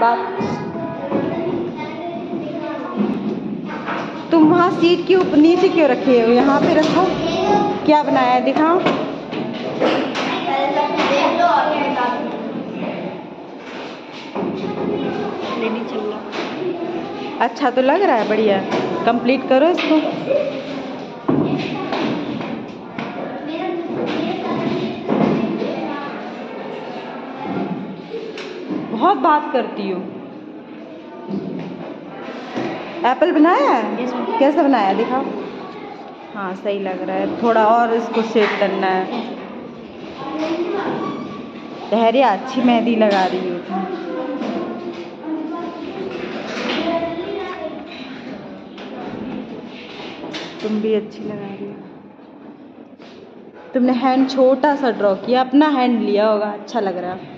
बात तुम वहाँ सीट के ऊपर नीचे क्यों रखे हो? यहाँ पे रखो। क्या बनाया है? दिखाओ। अच्छा तो लग रहा है बढ़िया। कंप्लीट करो इसको। बहुत बात करती हो। एप्पल बनाया है? Yes. कैसा बनाया दिखाओ। हाँ सही लग रहा है। थोड़ा और इसको सेट करना है। ठहरिया अच्छी मेहंदी लगा रही हो तुम। तुम भी अच्छी लगा रही हो। तुमने हैंड छोटा सा ड्रॉ किया अपना हैंड लिया होगा अच्छा लग रहा है।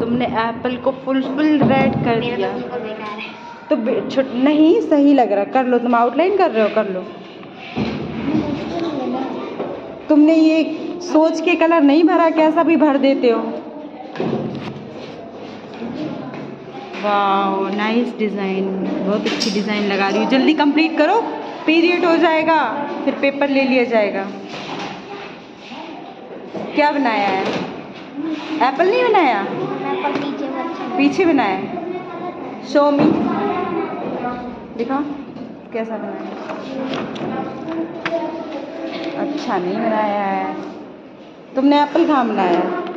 तुमने एप्पल को फुल फुल रेड कर दिया। तो तो छुट नहीं सही लग रहा। कर लो तुम आउटलाइन कर रहे हो कर लो। तुमने ये सोच के कलर नहीं भरा कैसा भी भर देते हो। वाह नाइस डिज़ाइन बहुत अच्छी डिज़ाइन लगा रही हो। जल्दी कंप्लीट करो। पीरियड हो जाएगा। फिर पेपर ले लिया जाएगा। क्या बनाया है? एप्पल नहीं बनाया? अच्छा। पीछे बनाया है। शो मी दिखाओ कैसा बनाया अच्छा नहीं बनाया है। तुमने एप्पल कहाँ बनाया है?